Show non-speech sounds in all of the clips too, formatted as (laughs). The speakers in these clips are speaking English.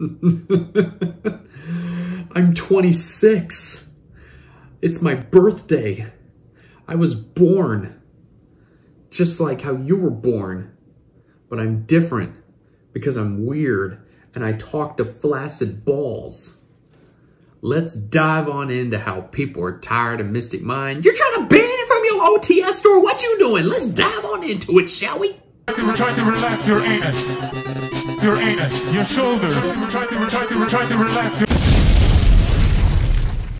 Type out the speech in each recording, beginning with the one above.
(laughs) I'm 26. It's my birthday. I was born just like how you were born, but I'm different because I'm weird and I talk to flaccid balls. Let's dive on into how people are tired of Mystic Mine. You're trying to ban it from your OTS store? What you doing? Let's dive on into it, shall we? Trying to relax your anus. Your anus. Your shoulders. We're trying to, relax.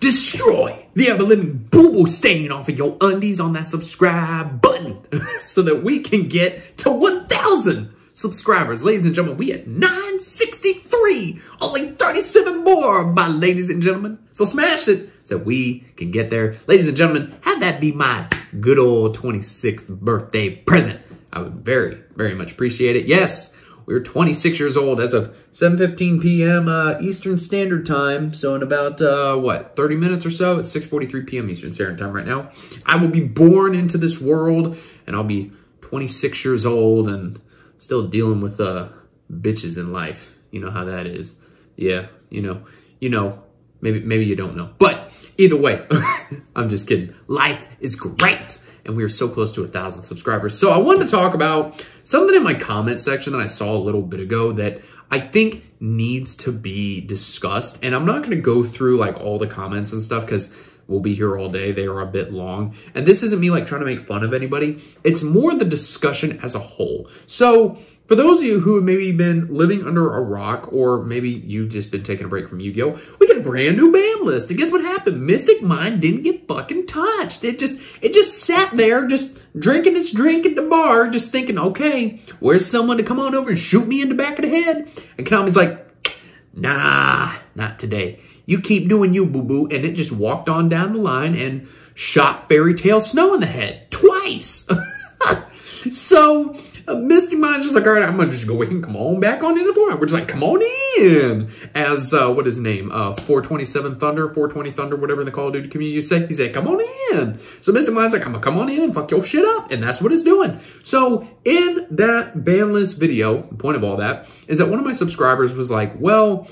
Destroy the ever-living boo-boo stain off of your undies on that subscribe button (laughs) so that we can get to 1,000 subscribers. Ladies and gentlemen, we at 963. Only 37 more, my ladies and gentlemen. So smash it so we can get there. Ladies and gentlemen, have that be my good old 26th birthday present. I would very, very much appreciate it. Yes, we're 26 years old as of 7.15 p.m. Uh, Eastern Standard Time. So in about, uh, what, 30 minutes or so? It's 6.43 p.m. Eastern Standard Time right now. I will be born into this world, and I'll be 26 years old and still dealing with uh, bitches in life. You know how that is. Yeah, you know, you know, maybe maybe you don't know. But either way, (laughs) I'm just kidding. Life is great and we are so close to a thousand subscribers. So I wanted to talk about something in my comment section that I saw a little bit ago that I think needs to be discussed. And I'm not going to go through like all the comments and stuff because we'll be here all day. They are a bit long. And this isn't me like trying to make fun of anybody. It's more the discussion as a whole. So for those of you who have maybe been living under a rock, or maybe you've just been taking a break from Yu-Gi-Oh, we got a brand new ban list. And guess what happened? Mystic Mine didn't get fucking touched. It just, it just sat there, just drinking its drink at the bar, just thinking, okay, where's someone to come on over and shoot me in the back of the head? And Konami's like, nah, not today. You keep doing you, boo-boo. And it just walked on down the line and shot Fairy Tail Snow in the head twice. (laughs) so Mystic Mine's just like, all right, I'm gonna just go ahead and come on back on in the forum. We're just like, come on in. As, uh, what is his name? Uh, 427 Thunder, 420 Thunder, whatever in the Call of Duty community you say. He said, come on in. So Mystic Mine's like, I'm gonna come on in and fuck your shit up. And that's what it's doing. So in that ban list video, the point of all that is that one of my subscribers was like, well,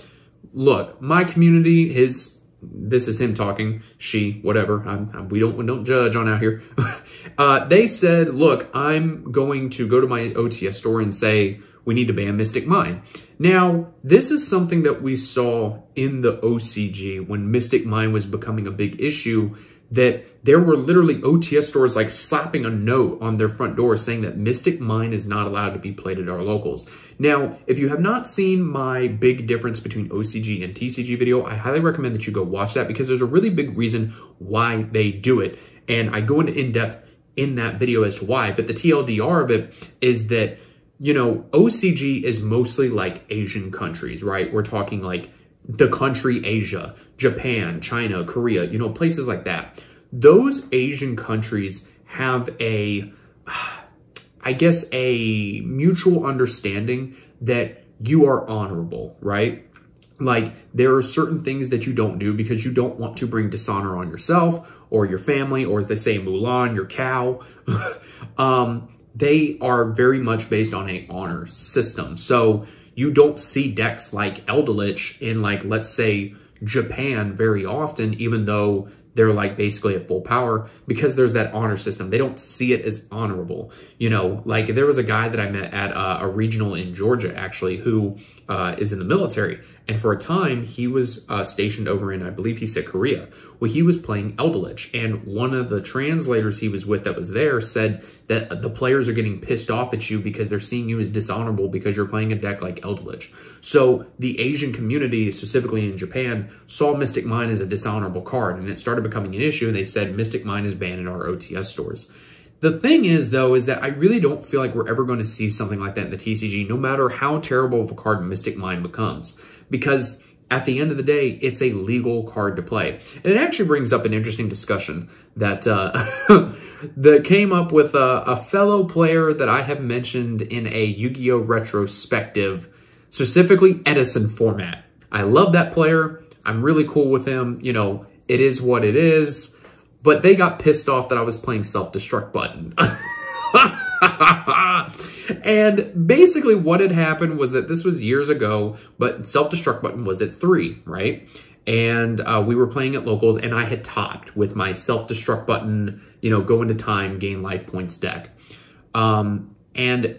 look, my community, his this is him talking, she, whatever. I'm, I'm, we don't we don't judge on out here. (laughs) uh, they said, look, I'm going to go to my OTS store and say we need to ban Mystic Mine. Now, this is something that we saw in the OCG when Mystic Mine was becoming a big issue that there were literally OTS stores like slapping a note on their front door saying that Mystic Mine is not allowed to be played at our locals. Now, if you have not seen my big difference between OCG and TCG video, I highly recommend that you go watch that because there's a really big reason why they do it. And I go into in-depth in that video as to why, but the TLDR of it is that, you know, OCG is mostly like Asian countries, right? We're talking like the country Asia, Japan, China, Korea, you know, places like that. Those Asian countries have a, (sighs) I guess, a mutual understanding that you are honorable, right? Like there are certain things that you don't do because you don't want to bring dishonor on yourself or your family, or as they say, Mulan, your cow. (laughs) um, they are very much based on a honor system. So you don't see decks like Eldritch in like, let's say, Japan very often, even though they're like basically at full power because there's that honor system. They don't see it as honorable. You know, like there was a guy that I met at uh, a regional in Georgia actually who uh, is in the military. And for a time, he was uh, stationed over in, I believe he said Korea, where he was playing Eldritch. And one of the translators he was with that was there said that the players are getting pissed off at you because they're seeing you as dishonorable because you're playing a deck like Eldritch. So the Asian community, specifically in Japan, saw Mystic Mine as a dishonorable card. And it started becoming an issue. And they said Mystic Mine is banned in our OTS stores. The thing is, though, is that I really don't feel like we're ever going to see something like that in the TCG, no matter how terrible of a card Mystic Mine becomes. Because at the end of the day, it's a legal card to play. And it actually brings up an interesting discussion that uh, (laughs) that came up with a, a, fellow player that I have mentioned in a Yu-Gi-Oh! retrospective, specifically Edison format. I love that player. I'm really cool with him. You know, it is what it is. But they got pissed off that I was playing self-destruct button. (laughs) and basically what had happened was that this was years ago, but self-destruct button was at three, right? And uh, we were playing at locals and I had topped with my self-destruct button, you know, go into time, gain life points deck. Um, and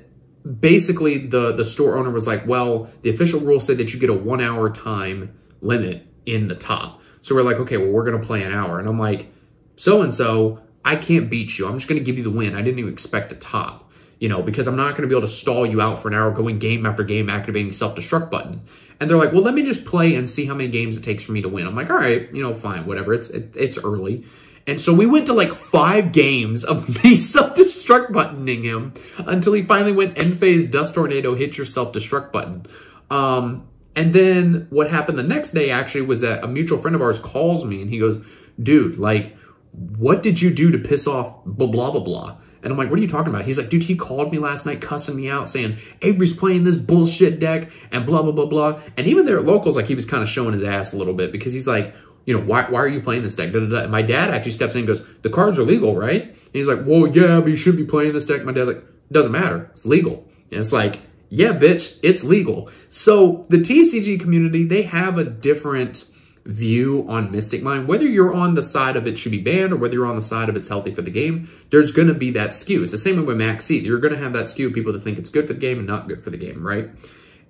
basically the, the store owner was like, well, the official rule said that you get a one hour time limit in the top. So we're like, okay, well, we're going to play an hour. And I'm like, so-and-so, I can't beat you. I'm just going to give you the win. I didn't even expect a top, you know, because I'm not going to be able to stall you out for an hour going game after game activating self-destruct button. And they're like, well, let me just play and see how many games it takes for me to win. I'm like, all right, you know, fine, whatever. It's it, it's early. And so we went to like five games of (laughs) me self-destruct buttoning him until he finally went end phase dust tornado, hit your self-destruct button. Um, and then what happened the next day actually was that a mutual friend of ours calls me and he goes, dude, like, what did you do to piss off blah, blah, blah, blah? And I'm like, what are you talking about? He's like, dude, he called me last night cussing me out saying, Avery's playing this bullshit deck and blah, blah, blah, blah. And even there at locals, like he was kind of showing his ass a little bit because he's like, you know, why, why are you playing this deck? Da, da, da. My dad actually steps in and goes, the cards are legal, right? And he's like, well, yeah, but you should be playing this deck. My dad's like, doesn't matter. It's legal. And it's like, yeah, bitch, it's legal. So the TCG community, they have a different view on Mystic Mine, Whether you're on the side of it should be banned or whether you're on the side of it's healthy for the game, there's going to be that skew. It's the same with Maxx C. You're going to have that skew of people that think it's good for the game and not good for the game, right?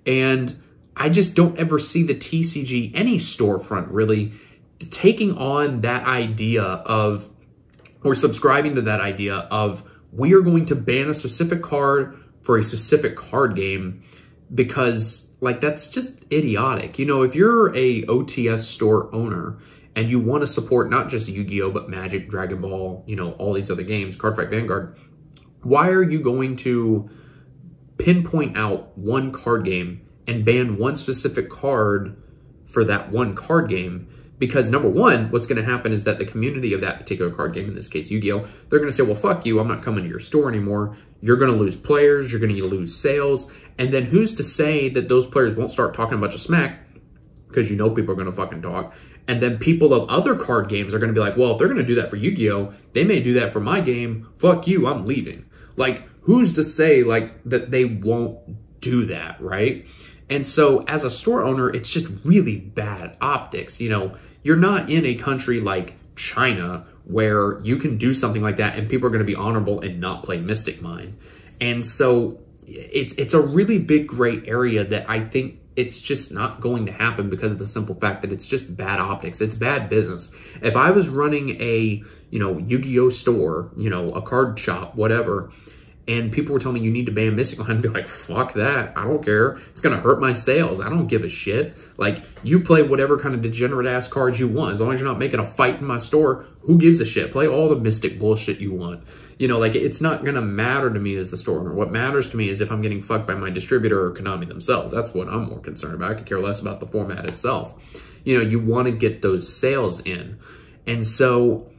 And I just don't ever see the TCG, any storefront really, taking on that idea of, or subscribing to that idea of, we are going to ban a specific card for a specific card game because like that's just idiotic. You know, if you're a OTS store owner and you want to support not just Yu-Gi-Oh but Magic, Dragon Ball, you know, all these other games, Cardfight Vanguard, why are you going to pinpoint out one card game and ban one specific card for that one card game? Because number one, what's going to happen is that the community of that particular card game, in this case Yu-Gi-Oh, they're going to say, well, fuck you, I'm not coming to your store anymore. You're going to lose players, you're going to lose sales, and then who's to say that those players won't start talking a bunch of smack because you know people are going to fucking talk. And then people of other card games are going to be like, well, if they're going to do that for Yu-Gi-Oh, they may do that for my game. Fuck you, I'm leaving. Like, who's to say like that they won't do that, right? And so as a store owner, it's just really bad optics. You know, you're not in a country like China where you can do something like that and people are going to be honorable and not play Mystic Mine. And so it's it's a really big gray area that I think it's just not going to happen because of the simple fact that it's just bad optics. It's bad business. If I was running a, you know, Yu-Gi-Oh store, you know, a card shop, whatever, and people were telling me you need to ban Mystic Mine, (laughs) I'd be like, fuck that. I don't care. It's going to hurt my sales. I don't give a shit. Like, you play whatever kind of degenerate ass cards you want. As long as you're not making a fight in my store, who gives a shit? Play all the Mystic bullshit you want. You know, like, it's not going to matter to me as the store owner. What matters to me is if I'm getting fucked by my distributor or Konami themselves. That's what I'm more concerned about. I could care less about the format itself. You know, you want to get those sales in. And so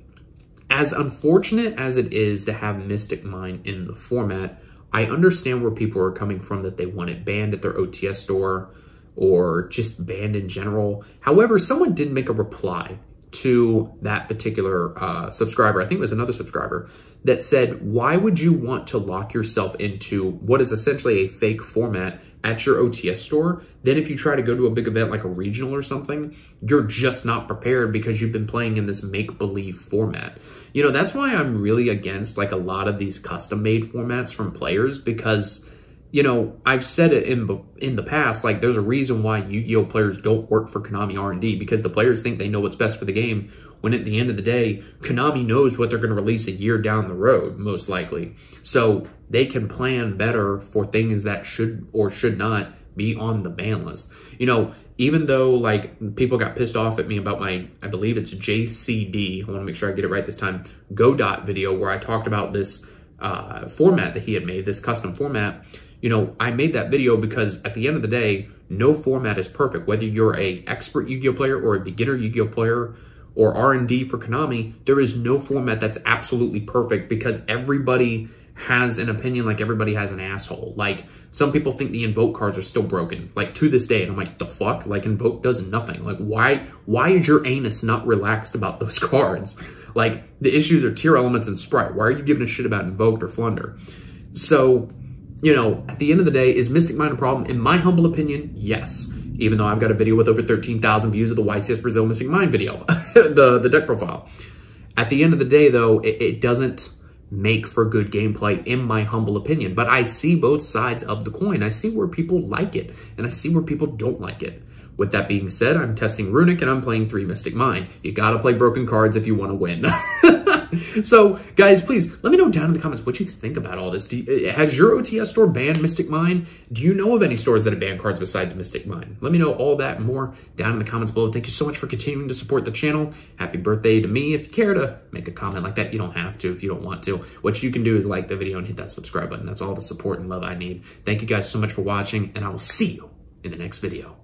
as unfortunate as it is to have Mystic Mine in the format, I understand where people are coming from that they want it banned at their OTS store or just banned in general. However, someone did make a reply to that particular uh, subscriber, I think it was another subscriber, that said, why would you want to lock yourself into what is essentially a fake format at your OTS store? Then if you try to go to a big event like a regional or something, you're just not prepared because you've been playing in this make-believe format. You know, that's why I'm really against like a lot of these custom-made formats from players because you know, I've said it in in the past, like there's a reason why Yu-Gi-Oh players don't work for Konami R&D because the players think they know what's best for the game when at the end of the day, Konami knows what they're going to release a year down the road, most likely. So they can plan better for things that should or should not be on the ban list. You know, even though like people got pissed off at me about my, I believe it's JCD, I want to make sure I get it right this time, Godot video where I talked about this uh, format that he had made, this custom format, you know, I made that video because at the end of the day, no format is perfect. Whether you're a expert Yu-Gi-Oh player or a beginner Yu-Gi-Oh player or R&D for Konami, there is no format that's absolutely perfect because everybody has an opinion like everybody has an asshole. Like, some people think the Invoke cards are still broken, like, to this day. And I'm like, the fuck? Like, Invoke does nothing. Like, why, why is your anus not relaxed about those (laughs) cards? Like, the issues are Tearlaments and Sprite. Why are you giving a shit about Invoked or Flunder? So, you know, at the end of the day, is Mystic Mine a problem? In my humble opinion, yes. Even though I've got a video with over 13,000 views of the YCS Brazil Mystic Mine video, (laughs) the, the deck profile. At the end of the day, though, it, it doesn't make for good gameplay, in my humble opinion. But I see both sides of the coin. I see where people like it, and I see where people don't like it. With that being said, I'm testing Runick and I'm playing 3 Mystic Mine. You gotta play broken cards if you want to win. (laughs) (laughs) so, guys, please let me know down in the comments what you think about all this. You, eh, has your OTS store banned Mystic Mine? Do you know of any stores that have banned cards besides Mystic Mine? Let me know all that more down in the comments below. Thank you so much for continuing to support the channel. Happy birthday to me. If you care to make a comment like that, you don't have to if you don't want to. What you can do is like the video and hit that subscribe button. That's all the support and love I need. Thank you guys so much for watching, and I will see you in the next video.